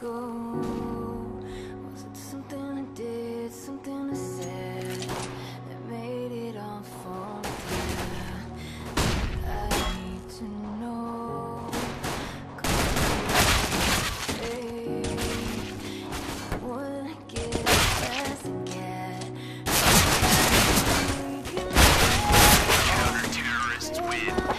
go? Was it something I did, something I said that made it all fall apart? I need to know. Would I get as I get? Counter-terrorists win.